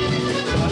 Oh,